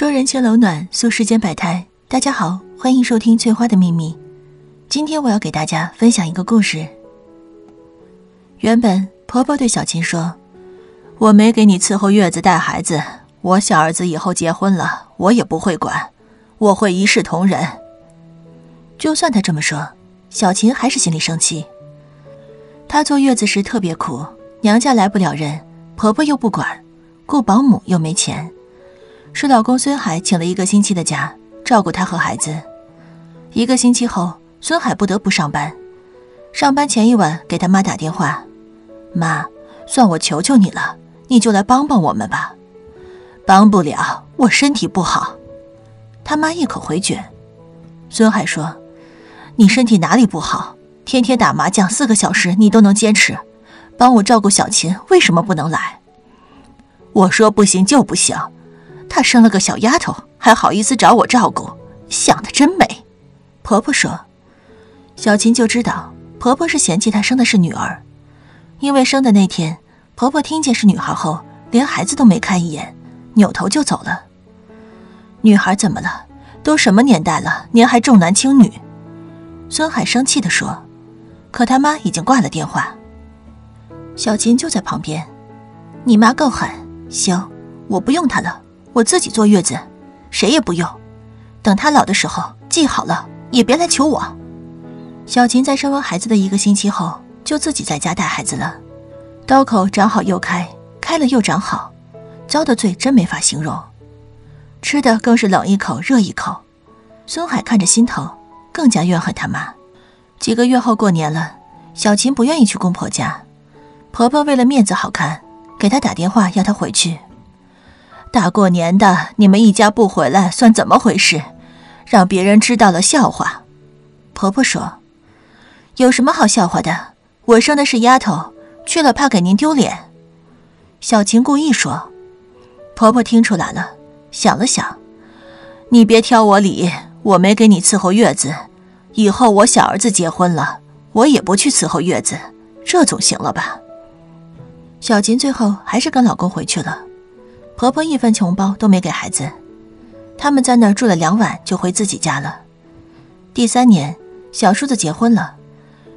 说人情冷暖，诉世间百态。大家好，欢迎收听《翠花的秘密》。今天我要给大家分享一个故事。原本婆婆对小琴说：“我没给你伺候月子带孩子，我小儿子以后结婚了，我也不会管，我会一视同仁。”就算她这么说，小琴还是心里生气。她坐月子时特别苦，娘家来不了人，婆婆又不管，雇保姆又没钱。是老公孙海请了一个星期的假，照顾她和孩子。一个星期后，孙海不得不上班。上班前一晚，给他妈打电话：“妈，算我求求你了，你就来帮帮我们吧。”“帮不了，我身体不好。”他妈一口回绝。孙海说：“你身体哪里不好？天天打麻将四个小时，你都能坚持，帮我照顾小琴，为什么不能来？”我说：“不行就不行。”她生了个小丫头，还好意思找我照顾，想的真美。婆婆说：“小琴就知道婆婆是嫌弃她生的是女儿，因为生的那天，婆婆听见是女孩后，连孩子都没看一眼，扭头就走了。女孩怎么了？都什么年代了，您还重男轻女？”孙海生气地说。可他妈已经挂了电话。小琴就在旁边：“你妈够狠，行，我不用她了。”我自己坐月子，谁也不用。等他老的时候，记好了，也别来求我。小琴在生完孩子的一个星期后，就自己在家带孩子了。刀口长好又开，开了又长好，遭的罪真没法形容。吃的更是冷一口热一口。孙海看着心疼，更加怨恨他妈。几个月后过年了，小琴不愿意去公婆家，婆婆为了面子好看，给她打电话要她回去。大过年的，你们一家不回来，算怎么回事？让别人知道了笑话。婆婆说：“有什么好笑话的？我生的是丫头，去了怕给您丢脸。”小琴故意说。婆婆听出来了，想了想：“你别挑我理，我没给你伺候月子，以后我小儿子结婚了，我也不去伺候月子，这总行了吧？”小琴最后还是跟老公回去了。婆婆一分穷包都没给孩子，他们在那儿住了两晚，就回自己家了。第三年，小叔子结婚了，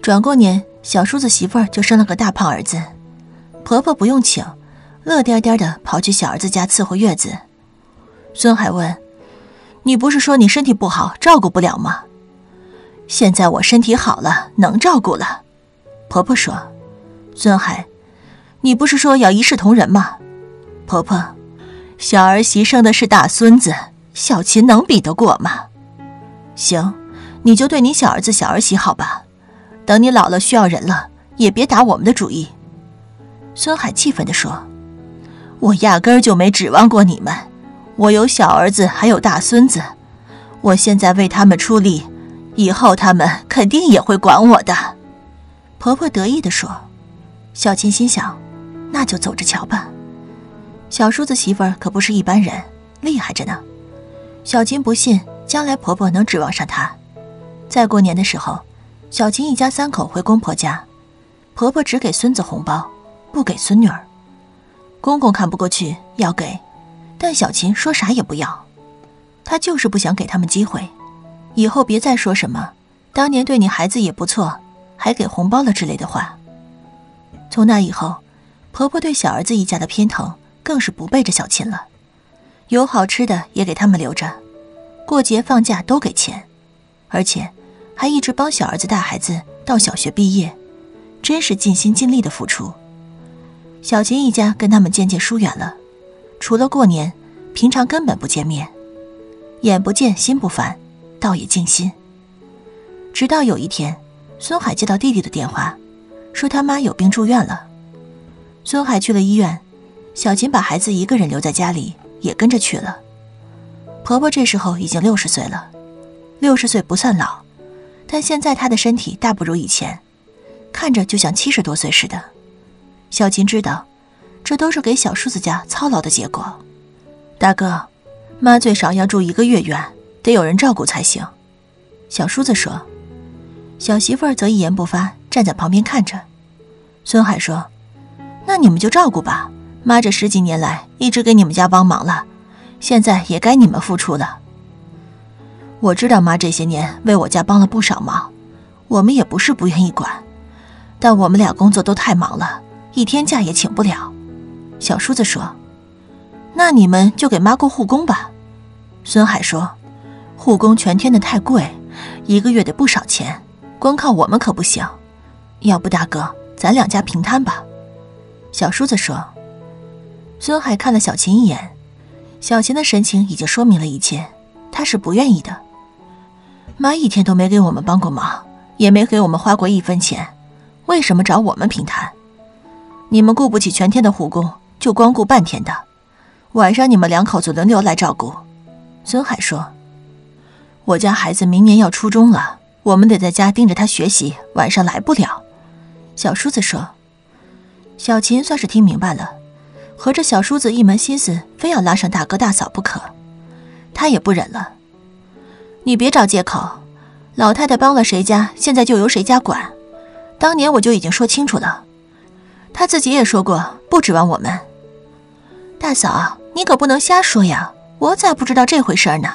转过年，小叔子媳妇儿就生了个大胖儿子，婆婆不用请，乐颠颠的跑去小儿子家伺候月子。孙海问：“你不是说你身体不好，照顾不了吗？现在我身体好了，能照顾了。”婆婆说：“孙海，你不是说要一视同仁吗？”婆婆。小儿媳生的是大孙子，小琴能比得过吗？行，你就对你小儿子、小儿媳好吧。等你老了需要人了，也别打我们的主意。孙海气愤地说：“我压根儿就没指望过你们。我有小儿子，还有大孙子，我现在为他们出力，以后他们肯定也会管我的。”婆婆得意地说。小琴心想：“那就走着瞧吧。”小叔子媳妇儿可不是一般人，厉害着呢。小琴不信将来婆婆能指望上她。在过年的时候，小琴一家三口回公婆家，婆婆只给孙子红包，不给孙女儿。公公看不过去，要给，但小琴说啥也不要。她就是不想给他们机会，以后别再说什么“当年对你孩子也不错，还给红包了”之类的话。从那以后，婆婆对小儿子一家的偏疼。更是不背着小琴了，有好吃的也给他们留着，过节放假都给钱，而且还一直帮小儿子带孩子到小学毕业，真是尽心尽力的付出。小琴一家跟他们渐渐疏远了，除了过年，平常根本不见面，眼不见心不烦，倒也静心。直到有一天，孙海接到弟弟的电话，说他妈有病住院了，孙海去了医院。小琴把孩子一个人留在家里，也跟着去了。婆婆这时候已经六十岁了，六十岁不算老，但现在她的身体大不如以前，看着就像七十多岁似的。小琴知道，这都是给小叔子家操劳的结果。大哥，妈最少要住一个月院，得有人照顾才行。小叔子说，小媳妇儿则一言不发，站在旁边看着。孙海说：“那你们就照顾吧。”妈这十几年来一直给你们家帮忙了，现在也该你们付出了。我知道妈这些年为我家帮了不少忙，我们也不是不愿意管，但我们俩工作都太忙了，一天假也请不了。小叔子说：“那你们就给妈雇护工吧。”孙海说：“护工全天的太贵，一个月得不少钱，光靠我们可不行。要不大哥，咱两家平摊吧。”小叔子说。孙海看了小琴一眼，小琴的神情已经说明了一切，她是不愿意的。妈一天都没给我们帮过忙，也没给我们花过一分钱，为什么找我们平摊？你们雇不起全天的护工，就光顾半天的，晚上你们两口子轮流来照顾。孙海说：“我家孩子明年要初中了，我们得在家盯着他学习，晚上来不了。”小叔子说：“小琴算是听明白了，合着小叔子一门心思非要拉上大哥大嫂不可，他也不忍了。”你别找借口，老太太帮了谁家，现在就由谁家管。当年我就已经说清楚了，她自己也说过，不指望我们。大嫂，你可不能瞎说呀，我咋不知道这回事呢？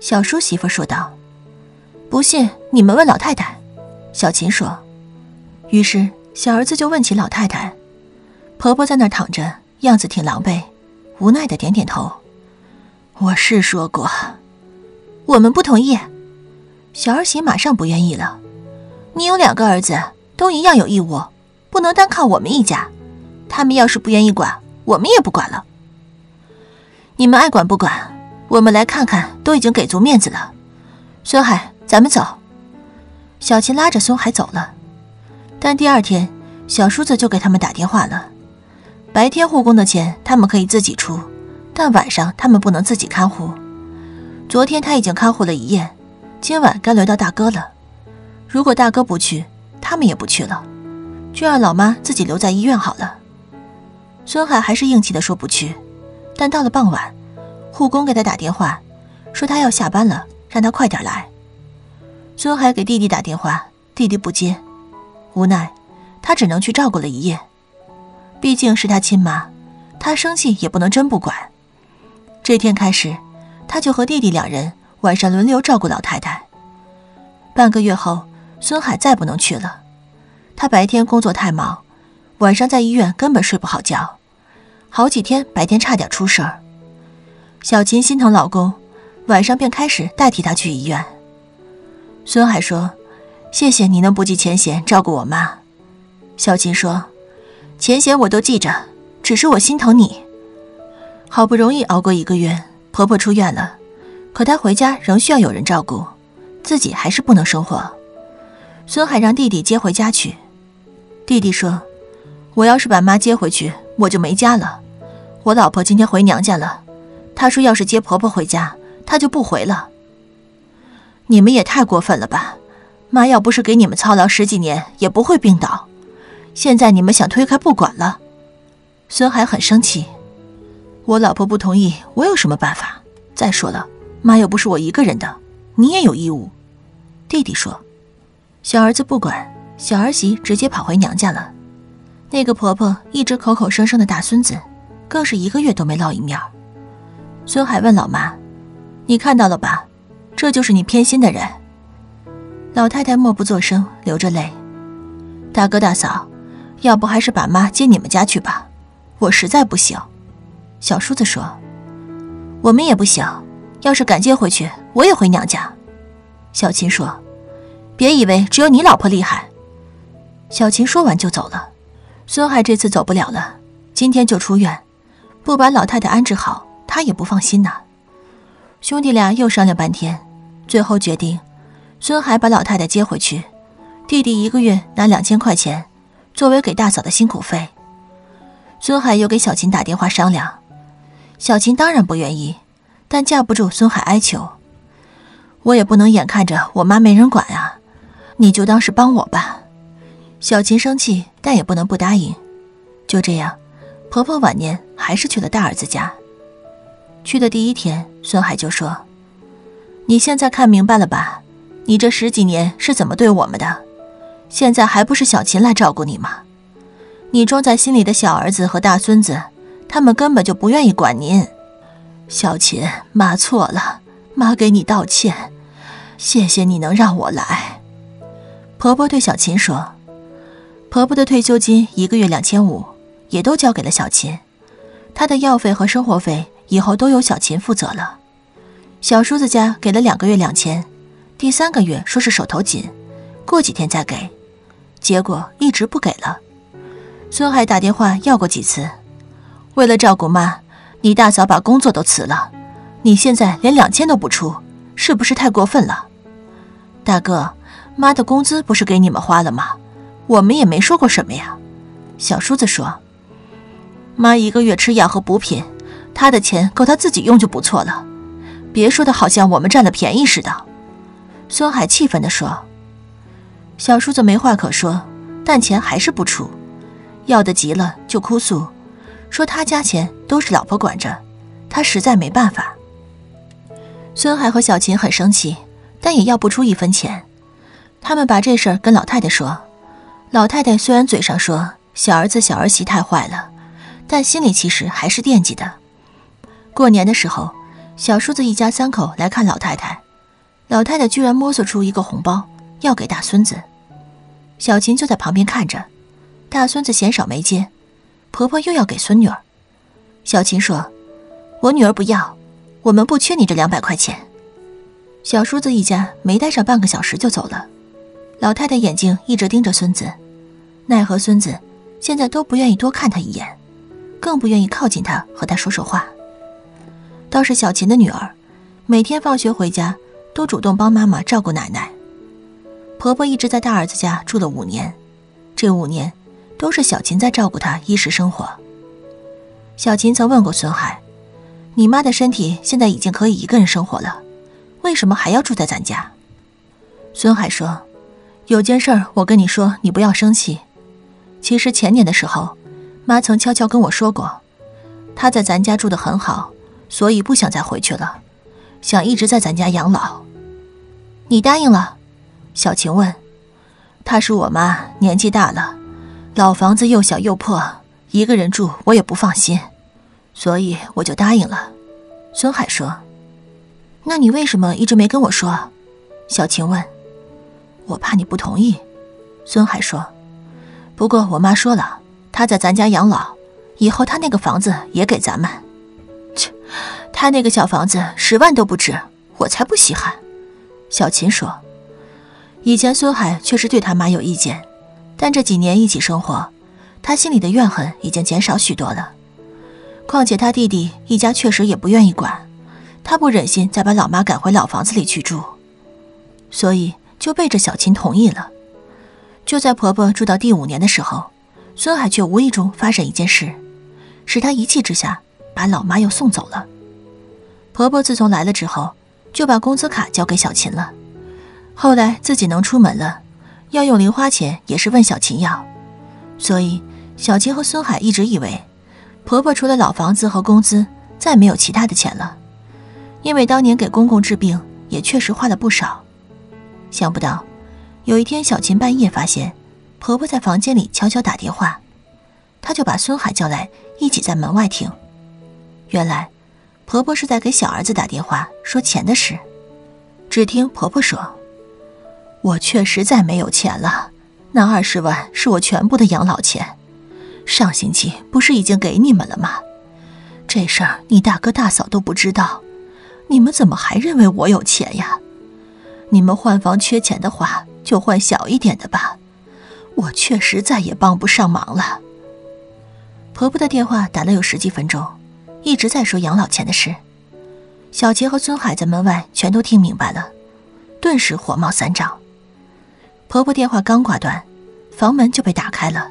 小叔媳妇说道。不信你们问老太太。小琴说。于是小儿子就问起老太太，婆婆在那儿躺着，样子挺狼狈，无奈的点点头。我是说过。我们不同意，小儿媳马上不愿意了。你有两个儿子，都一样有义务，不能单靠我们一家。他们要是不愿意管，我们也不管了。你们爱管不管，我们来看看，都已经给足面子了。孙海，咱们走。小琴拉着孙海走了，但第二天，小叔子就给他们打电话了。白天护工的钱他们可以自己出，但晚上他们不能自己看护。昨天他已经看护了一夜，今晚该轮到大哥了。如果大哥不去，他们也不去了，就让老妈自己留在医院好了。孙海还是硬气的说不去，但到了傍晚，护工给他打电话，说他要下班了，让他快点来。孙海给弟弟打电话，弟弟不接，无奈，他只能去照顾了一夜。毕竟是他亲妈，他生气也不能真不管。这天开始。他就和弟弟两人晚上轮流照顾老太太。半个月后，孙海再不能去了。他白天工作太忙，晚上在医院根本睡不好觉，好几天白天差点出事儿。小琴心疼老公，晚上便开始代替他去医院。孙海说：“谢谢你能不计前嫌照顾我妈。”小琴说：“前嫌我都记着，只是我心疼你。好不容易熬过一个月。”婆婆出院了，可她回家仍需要有人照顾，自己还是不能生活。孙海让弟弟接回家去。弟弟说：“我要是把妈接回去，我就没家了。我老婆今天回娘家了，她说要是接婆婆回家，她就不回了。你们也太过分了吧！妈要不是给你们操劳十几年，也不会病倒。现在你们想推开不管了。”孙海很生气。我老婆不同意，我有什么办法？再说了，妈又不是我一个人的，你也有义务。弟弟说：“小儿子不管，小儿媳直接跑回娘家了。那个婆婆一直口口声声的大孙子，更是一个月都没露一面。”孙海问老妈：“你看到了吧？这就是你偏心的人。”老太太默不作声，流着泪。大哥大嫂，要不还是把妈接你们家去吧，我实在不行。小叔子说：“我们也不行，要是敢接回去，我也回娘家。”小琴说：“别以为只有你老婆厉害。”小琴说完就走了。孙海这次走不了了，今天就出院，不把老太太安置好，他也不放心呐。兄弟俩又商量半天，最后决定，孙海把老太太接回去，弟弟一个月拿两千块钱，作为给大嫂的辛苦费。孙海又给小琴打电话商量。小琴当然不愿意，但架不住孙海哀求，我也不能眼看着我妈没人管啊，你就当是帮我吧。小琴生气，但也不能不答应。就这样，婆婆晚年还是去了大儿子家。去的第一天，孙海就说：“你现在看明白了吧？你这十几年是怎么对我们的？现在还不是小琴来照顾你吗？你装在心里的小儿子和大孙子。”他们根本就不愿意管您。小琴，妈错了，妈给你道歉，谢谢你能让我来。婆婆对小琴说：“婆婆的退休金一个月两千五，也都交给了小琴，她的药费和生活费以后都由小琴负责了。小叔子家给了两个月两千，第三个月说是手头紧，过几天再给，结果一直不给了。孙海打电话要过几次，为了照顾妈。”你大嫂把工作都辞了，你现在连两千都不出，是不是太过分了？大哥，妈的工资不是给你们花了吗？我们也没说过什么呀。小叔子说：“妈一个月吃药和补品，她的钱够她自己用就不错了，别说的好像我们占了便宜似的。”孙海气愤地说。小叔子没话可说，但钱还是不出，要的急了就哭诉。说他家钱都是老婆管着，他实在没办法。孙海和小琴很生气，但也要不出一分钱。他们把这事儿跟老太太说，老太太虽然嘴上说小儿子小儿媳太坏了，但心里其实还是惦记的。过年的时候，小叔子一家三口来看老太太，老太太居然摸索出一个红包要给大孙子，小琴就在旁边看着，大孙子嫌少没接。婆婆又要给孙女儿，小琴说：“我女儿不要，我们不缺你这两百块钱。”小叔子一家没待上半个小时就走了，老太太眼睛一直盯着孙子，奈何孙子现在都不愿意多看他一眼，更不愿意靠近他和他说说话。倒是小琴的女儿，每天放学回家都主动帮妈妈照顾奶奶。婆婆一直在大儿子家住了五年，这五年。都是小琴在照顾他衣食生活。小琴曾问过孙海：“你妈的身体现在已经可以一个人生活了，为什么还要住在咱家？”孙海说：“有件事儿我跟你说，你不要生气。其实前年的时候，妈曾悄悄跟我说过，她在咱家住得很好，所以不想再回去了，想一直在咱家养老。你答应了？”小琴问。她是我妈，年纪大了。老房子又小又破，一个人住我也不放心，所以我就答应了。孙海说：“那你为什么一直没跟我说？”小晴问。“我怕你不同意。”孙海说。“不过我妈说了，她在咱家养老，以后她那个房子也给咱们。”“切，她那个小房子十万都不值，我才不稀罕。”小琴说。以前孙海确实对他妈有意见。但这几年一起生活，他心里的怨恨已经减少许多了。况且他弟弟一家确实也不愿意管，他不忍心再把老妈赶回老房子里去住，所以就背着小琴同意了。就在婆婆住到第五年的时候，孙海却无意中发生一件事，使他一气之下把老妈又送走了。婆婆自从来了之后，就把工资卡交给小琴了，后来自己能出门了。要用零花钱也是问小琴要，所以小琴和孙海一直以为，婆婆除了老房子和工资，再没有其他的钱了。因为当年给公公治病也确实花了不少。想不到，有一天小琴半夜发现，婆婆在房间里悄悄打电话，她就把孙海叫来一起在门外听。原来，婆婆是在给小儿子打电话说钱的事。只听婆婆说。我确实再没有钱了，那二十万是我全部的养老钱，上星期不是已经给你们了吗？这事儿你大哥大嫂都不知道，你们怎么还认为我有钱呀？你们换房缺钱的话，就换小一点的吧，我确实再也帮不上忙了。婆婆的电话打了有十几分钟，一直在说养老钱的事，小杰和孙海在门外全都听明白了，顿时火冒三丈。婆婆电话刚挂断，房门就被打开了，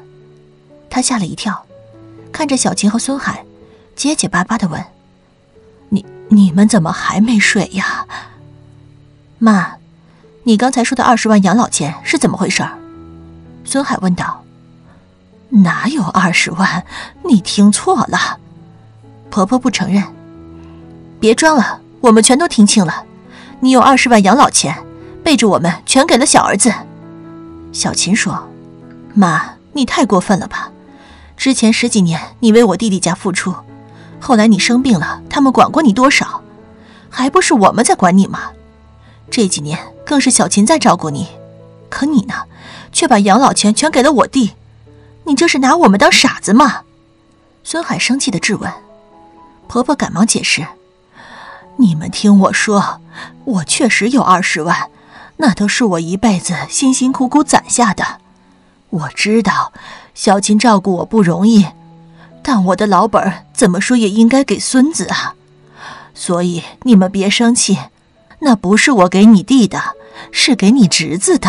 她吓了一跳，看着小琴和孙海，结结巴巴的问：“你你们怎么还没睡呀？”妈，你刚才说的二十万养老钱是怎么回事？孙海问道。哪有二十万？你听错了。婆婆不承认。别装了，我们全都听清了，你有二十万养老钱，背着我们全给了小儿子。小琴说：“妈，你太过分了吧！之前十几年你为我弟弟家付出，后来你生病了，他们管过你多少？还不是我们在管你吗？这几年更是小琴在照顾你，可你呢，却把养老钱全给了我弟，你这是拿我们当傻子吗？孙海生气的质问。婆婆赶忙解释：“你们听我说，我确实有二十万，那都是我一辈子辛辛苦苦攒下的。我知道小琴照顾我不容易，但我的老本怎么说也应该给孙子啊。所以你们别生气，那不是我给你弟的，是给你侄子的。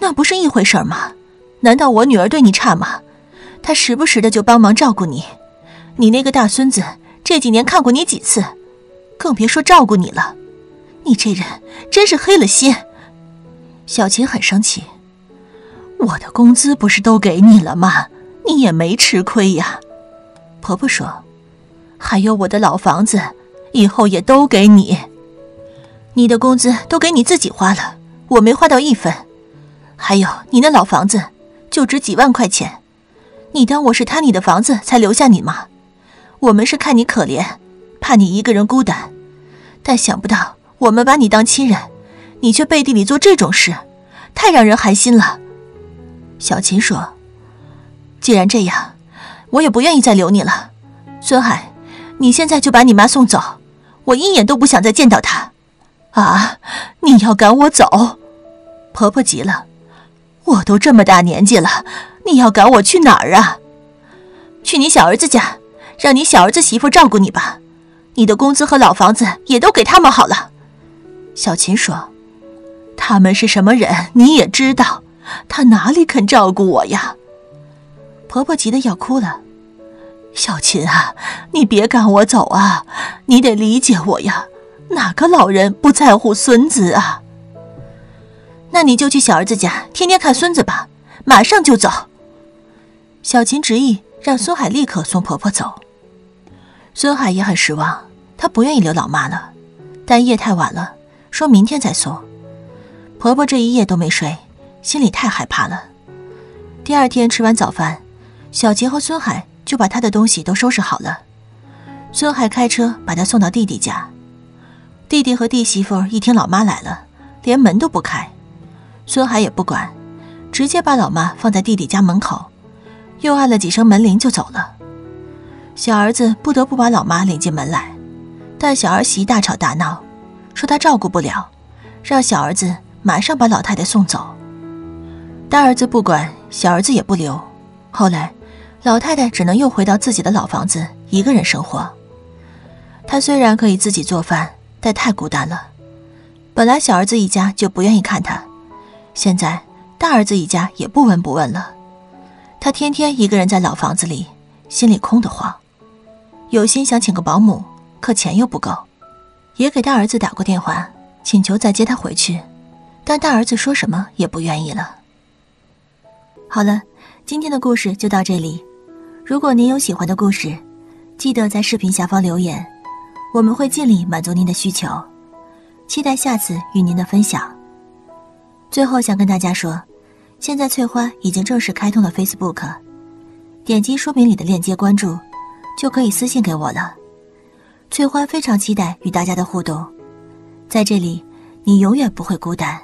那不是一回事吗？难道我女儿对你差吗？她时不时的就帮忙照顾你。”你那个大孙子这几年看过你几次，更别说照顾你了。你这人真是黑了心。小琴很生气。我的工资不是都给你了吗？你也没吃亏呀。婆婆说，还有我的老房子，以后也都给你。你的工资都给你自己花了，我没花到一分。还有你那老房子，就值几万块钱，你当我是贪你的房子才留下你吗？我们是看你可怜，怕你一个人孤单，但想不到我们把你当亲人，你却背地里做这种事，太让人寒心了。小琴说：“既然这样，我也不愿意再留你了。孙海，你现在就把你妈送走，我一眼都不想再见到她。”啊！你要赶我走？婆婆急了：“我都这么大年纪了，你要赶我去哪儿啊？去你小儿子家。”让你小儿子媳妇照顾你吧，你的工资和老房子也都给他们好了。小琴说：“他们是什么人，你也知道，他哪里肯照顾我呀？”婆婆急得要哭了。小琴啊，你别赶我走啊，你得理解我呀。哪个老人不在乎孙子啊？那你就去小儿子家，天天看孙子吧，马上就走。小琴执意让孙海立刻送婆婆走。孙海也很失望，他不愿意留老妈了，但夜太晚了，说明天再送。婆婆这一夜都没睡，心里太害怕了。第二天吃完早饭，小杰和孙海就把他的东西都收拾好了。孙海开车把他送到弟弟家。弟弟和弟媳妇一听老妈来了，连门都不开。孙海也不管，直接把老妈放在弟弟家门口，又按了几声门铃就走了。小儿子不得不把老妈领进门来，但小儿媳大吵大闹，说他照顾不了，让小儿子马上把老太太送走。大儿子不管，小儿子也不留。后来，老太太只能又回到自己的老房子，一个人生活。她虽然可以自己做饭，但太孤单了。本来小儿子一家就不愿意看她，现在大儿子一家也不闻不问了。她天天一个人在老房子里，心里空得慌。有心想请个保姆，可钱又不够，也给大儿子打过电话，请求再接他回去，但大儿子说什么也不愿意了。好了，今天的故事就到这里。如果您有喜欢的故事，记得在视频下方留言，我们会尽力满足您的需求。期待下次与您的分享。最后想跟大家说，现在翠花已经正式开通了 Facebook，点击说明里的链接关注。就可以私信给我了。翠花非常期待与大家的互动，在这里，你永远不会孤单。